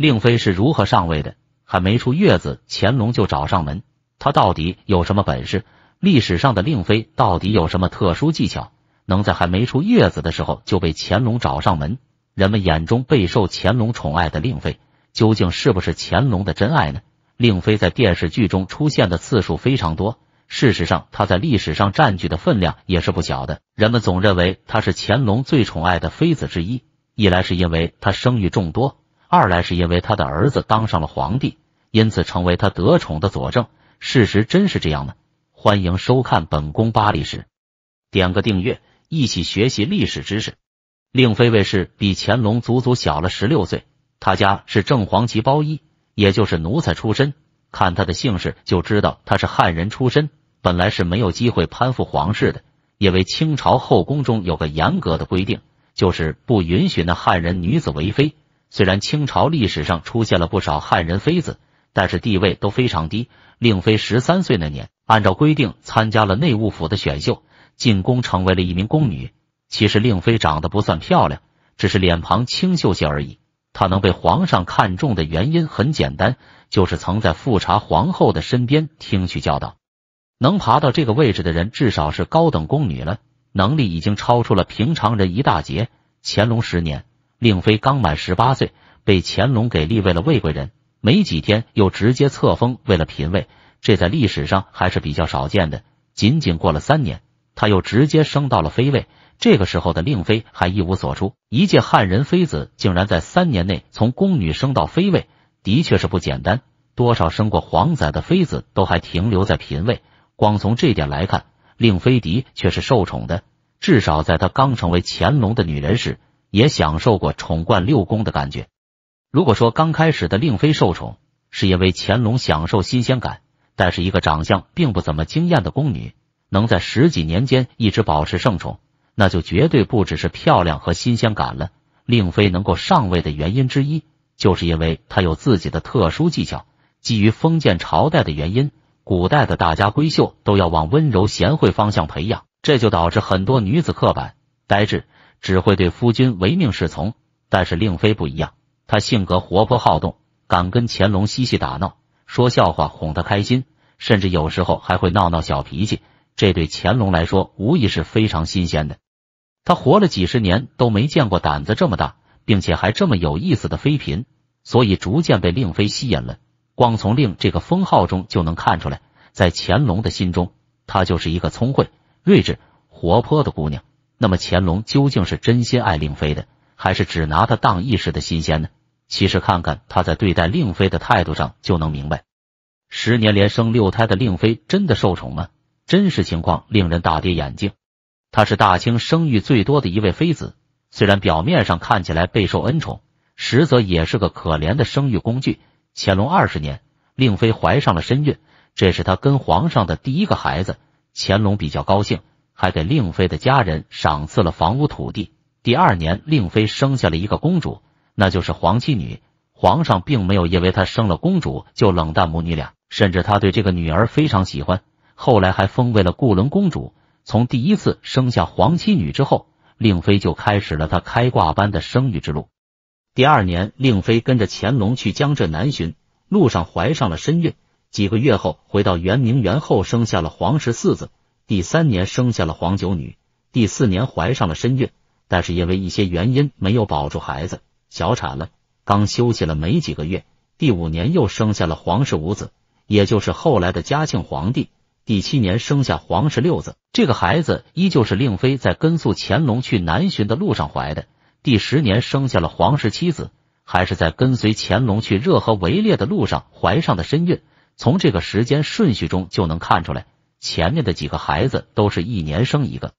令妃是如何上位的？还没出月子，乾隆就找上门，他到底有什么本事？历史上的令妃到底有什么特殊技巧，能在还没出月子的时候就被乾隆找上门？人们眼中备受乾隆宠爱的令妃，究竟是不是乾隆的真爱呢？令妃在电视剧中出现的次数非常多。事实上，她在历史上占据的分量也是不小的。人们总认为她是乾隆最宠爱的妃子之一，一来是因为她生育众多，二来是因为他的儿子当上了皇帝，因此成为他得宠的佐证。事实真是这样吗？欢迎收看本宫八历史，点个订阅，一起学习历史知识。令妃卫氏比乾隆足足小了十六岁，他家是正黄旗包衣，也就是奴才出身。看他的姓氏就知道他是汉人出身。本来是没有机会攀附皇室的，因为清朝后宫中有个严格的规定，就是不允许那汉人女子为妃。虽然清朝历史上出现了不少汉人妃子，但是地位都非常低。令妃十三岁那年，按照规定参加了内务府的选秀，进宫成为了一名宫女。其实令妃长得不算漂亮，只是脸庞清秀些而已。她能被皇上看中的原因很简单，就是曾在富察皇后的身边听取教导。能爬到这个位置的人，至少是高等宫女了，能力已经超出了平常人一大截。乾隆十年，令妃刚满十八岁，被乾隆给立为了魏贵人，没几天又直接册封为了嫔位，这在历史上还是比较少见的。仅仅过了三年，他又直接升到了妃位。这个时候的令妃还一无所出，一介汉人妃子竟然在三年内从宫女升到妃位，的确是不简单。多少生过皇载的妃子都还停留在嫔位。光从这点来看，令妃嫡却是受宠的。至少在她刚成为乾隆的女人时，也享受过宠冠六宫的感觉。如果说刚开始的令妃受宠是因为乾隆享受新鲜感，但是一个长相并不怎么惊艳的宫女能在十几年间一直保持盛宠，那就绝对不只是漂亮和新鲜感了。令妃能够上位的原因之一，就是因为她有自己的特殊技巧。基于封建朝代的原因。古代的大家闺秀都要往温柔贤惠方向培养，这就导致很多女子刻板、呆滞，只会对夫君唯命是从。但是令妃不一样，她性格活泼好动，敢跟乾隆嬉戏打闹，说笑话哄他开心，甚至有时候还会闹闹小脾气。这对乾隆来说无疑是非常新鲜的。他活了几十年都没见过胆子这么大，并且还这么有意思的妃嫔，所以逐渐被令妃吸引了。光从令这个封号中就能看出来，在乾隆的心中，她就是一个聪慧、睿智、活泼的姑娘。那么乾隆究竟是真心爱令妃的，还是只拿她当一时的新鲜呢？其实看看他在对待令妃的态度上就能明白。十年连生六胎的令妃真的受宠吗？真实情况令人大跌眼镜。她是大清生育最多的一位妃子，虽然表面上看起来备受恩宠，实则也是个可怜的生育工具。乾隆二十年，令妃怀上了身孕，这是她跟皇上的第一个孩子。乾隆比较高兴，还给令妃的家人赏赐了房屋土地。第二年，令妃生下了一个公主，那就是皇七女。皇上并没有因为她生了公主就冷淡母女俩，甚至他对这个女儿非常喜欢，后来还封为了固伦公主。从第一次生下皇七女之后，令妃就开始了她开挂般的生育之路。第二年，令妃跟着乾隆去江浙南巡，路上怀上了身孕。几个月后，回到圆明园后，生下了皇十四子。第三年，生下了皇九女。第四年，怀上了身孕，但是因为一些原因没有保住孩子，小产了。刚休息了没几个月，第五年又生下了皇十五子，也就是后来的嘉庆皇帝。第七年，生下皇十六子。这个孩子依旧是令妃在跟随乾隆去南巡的路上怀的。第十年生下了皇十七子，还是在跟随乾隆去热河围猎的路上怀上的身孕。从这个时间顺序中就能看出来，前面的几个孩子都是一年生一个，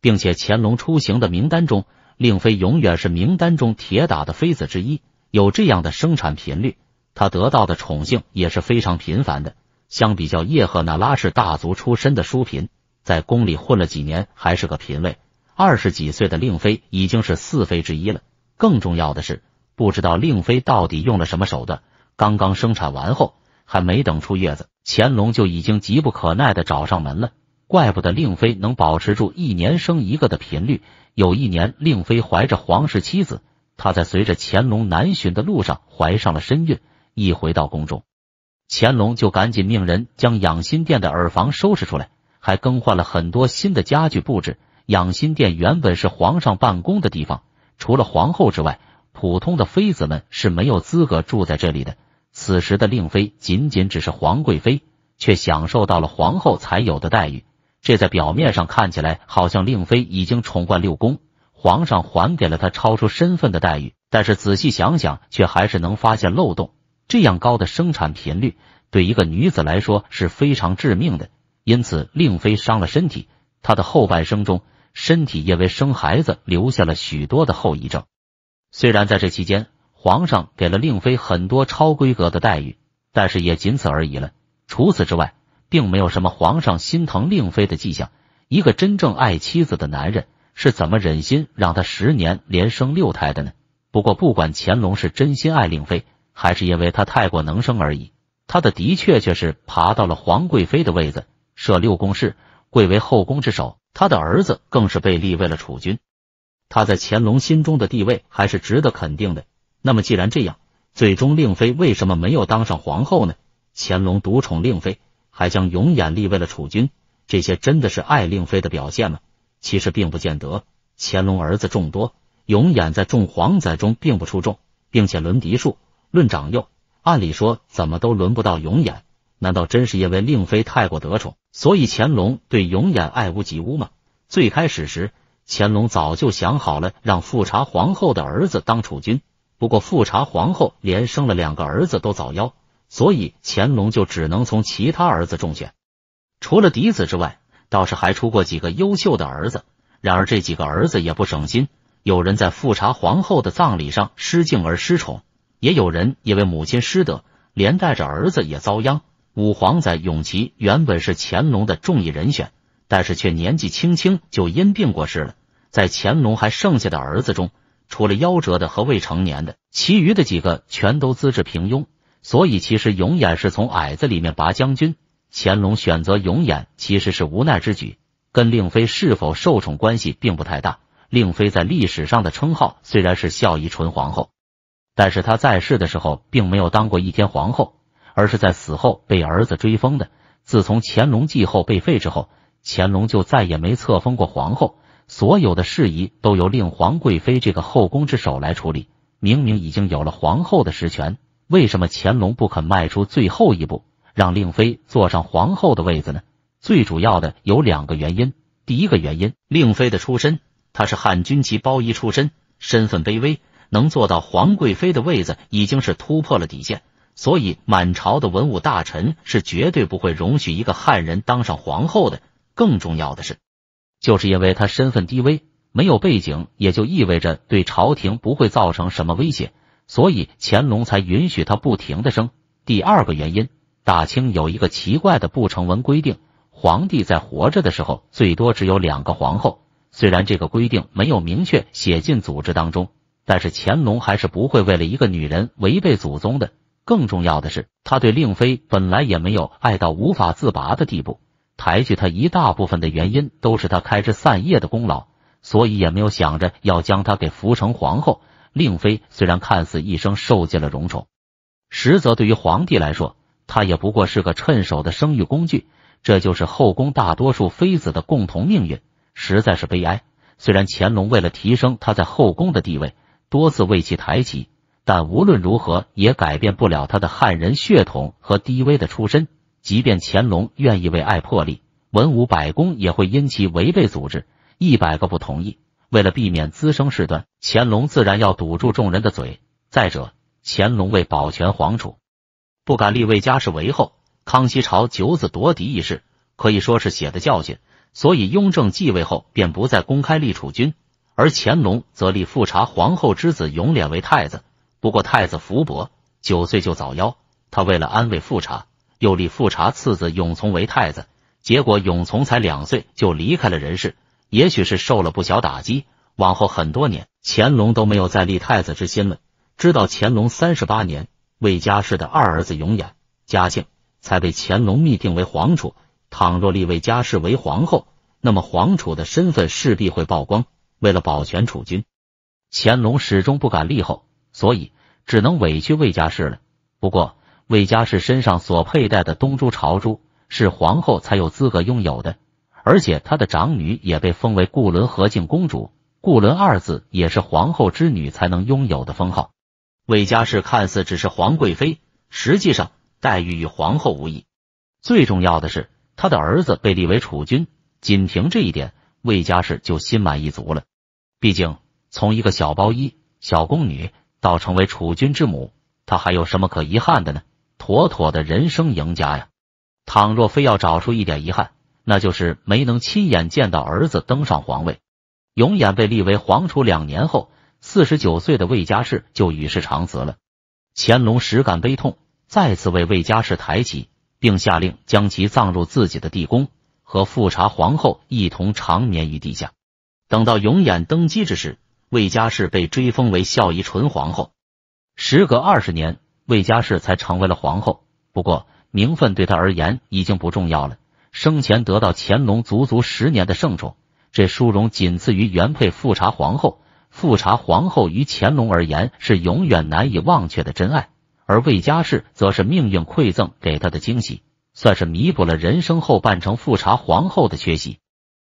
并且乾隆出行的名单中，令妃永远是名单中铁打的妃子之一。有这样的生产频率，她得到的宠幸也是非常频繁的。相比较叶赫那拉氏大族出身的淑嫔，在宫里混了几年还是个嫔位。二十几岁的令妃已经是四妃之一了。更重要的是，不知道令妃到底用了什么手段。刚刚生产完后，还没等出月子，乾隆就已经急不可耐的找上门了。怪不得令妃能保持住一年生一个的频率。有一年，令妃怀着皇室妻子，她在随着乾隆南巡的路上怀上了身孕。一回到宫中，乾隆就赶紧命人将养心殿的耳房收拾出来，还更换了很多新的家具布置。养心殿原本是皇上办公的地方，除了皇后之外，普通的妃子们是没有资格住在这里的。此时的令妃仅仅只是皇贵妃，却享受到了皇后才有的待遇。这在表面上看起来好像令妃已经宠冠六宫，皇上还给了她超出身份的待遇。但是仔细想想，却还是能发现漏洞。这样高的生产频率对一个女子来说是非常致命的，因此令妃伤了身体，她的后半生中身体也为生孩子留下了许多的后遗症。虽然在这期间，皇上给了令妃很多超规格的待遇，但是也仅此而已了。除此之外。并没有什么皇上心疼令妃的迹象。一个真正爱妻子的男人是怎么忍心让他十年连生六胎的呢？不过，不管乾隆是真心爱令妃，还是因为他太过能生而已，他的的确却是爬到了皇贵妃的位子，设六宫事，贵为后宫之首。他的儿子更是被立为了储君，他在乾隆心中的地位还是值得肯定的。那么，既然这样，最终令妃为什么没有当上皇后呢？乾隆独宠令妃。还将永琰立为了储君，这些真的是爱令妃的表现吗？其实并不见得。乾隆儿子众多，永琰在众皇仔中并不出众，并且论嫡庶、论长幼，按理说怎么都轮不到永琰。难道真是因为令妃太过得宠，所以乾隆对永琰爱屋及乌吗？最开始时，乾隆早就想好了让富察皇后的儿子当储君，不过富察皇后连生了两个儿子都早夭。所以乾隆就只能从其他儿子中选，除了嫡子之外，倒是还出过几个优秀的儿子。然而这几个儿子也不省心，有人在富察皇后的葬礼上失敬而失宠，也有人因为母亲失德，连带着儿子也遭殃。五皇子永琪原本是乾隆的中意人选，但是却年纪轻轻就因病过世了。在乾隆还剩下的儿子中，除了夭折的和未成年的，其余的几个全都资质平庸。所以，其实永琰是从矮子里面拔将军。乾隆选择永琰其实是无奈之举，跟令妃是否受宠关系并不太大。令妃在历史上的称号虽然是孝仪纯皇后，但是她在世的时候并没有当过一天皇后，而是在死后被儿子追封的。自从乾隆继后被废之后，乾隆就再也没册封过皇后，所有的事宜都由令皇贵妃这个后宫之首来处理。明明已经有了皇后的实权。为什么乾隆不肯迈出最后一步，让令妃坐上皇后的位子呢？最主要的有两个原因。第一个原因，令妃的出身，她是汉军旗包衣出身，身份卑微，能做到皇贵妃的位子已经是突破了底线，所以满朝的文武大臣是绝对不会容许一个汉人当上皇后的。更重要的是，就是因为他身份低微，没有背景，也就意味着对朝廷不会造成什么威胁。所以乾隆才允许他不停的生。第二个原因，大清有一个奇怪的不成文规定，皇帝在活着的时候最多只有两个皇后。虽然这个规定没有明确写进组织当中，但是乾隆还是不会为了一个女人违背祖宗的。更重要的是，他对令妃本来也没有爱到无法自拔的地步，抬举他一大部分的原因都是他开枝散叶的功劳，所以也没有想着要将他给扶成皇后。令妃虽然看似一生受尽了荣宠，实则对于皇帝来说，她也不过是个趁手的生育工具。这就是后宫大多数妃子的共同命运，实在是悲哀。虽然乾隆为了提升她在后宫的地位，多次为其抬旗，但无论如何也改变不了她的汉人血统和低微的出身。即便乾隆愿意为爱破例，文武百官也会因其违背组织，一百个不同意。为了避免滋生事端，乾隆自然要堵住众人的嘴。再者，乾隆为保全皇储，不敢立魏家氏为后。康熙朝九子夺嫡一事可以说是血的教训，所以雍正继位后便不再公开立储君，而乾隆则立富察皇后之子永琏为太子。不过太子福伯九岁就早夭，他为了安慰富察，又立富察次子永从为太子，结果永从才两岁就离开了人世。也许是受了不小打击，往后很多年，乾隆都没有再立太子之心了。直到乾隆三十八年，魏家氏的二儿子永琰、嘉庆才被乾隆密定为皇储。倘若立魏家氏为皇后，那么皇储的身份势必会曝光。为了保全储君，乾隆始终不敢立后，所以只能委屈魏家氏了。不过，魏家氏身上所佩戴的东珠朝珠是皇后才有资格拥有的，而且她的长女也被封为固伦和敬公主。固伦二字也是皇后之女才能拥有的封号。魏家氏看似只是皇贵妃，实际上待遇与皇后无异。最重要的是，他的儿子被立为储君，仅凭这一点，魏家氏就心满意足了。毕竟，从一个小包衣、小宫女到成为储君之母，他还有什么可遗憾的呢？妥妥的人生赢家呀！倘若非要找出一点遗憾，那就是没能亲眼见到儿子登上皇位。永远被立为皇储两年后，四十九岁的魏家氏就与世长辞了。乾隆实感悲痛，再次为魏家氏抬起。并下令将其葬入自己的地宫，和富察皇后一同长眠于地下。等到永琰登基之时，魏家氏被追封为孝仪纯皇后。时隔二十年，魏家氏才成为了皇后。不过，名分对她而言已经不重要了。生前得到乾隆足足十年的圣宠，这殊荣仅次于原配富察皇后。富察皇后于乾隆而言是永远难以忘却的真爱。而魏家氏则是命运馈赠给他的惊喜，算是弥补了人生后半程富察皇后的缺席。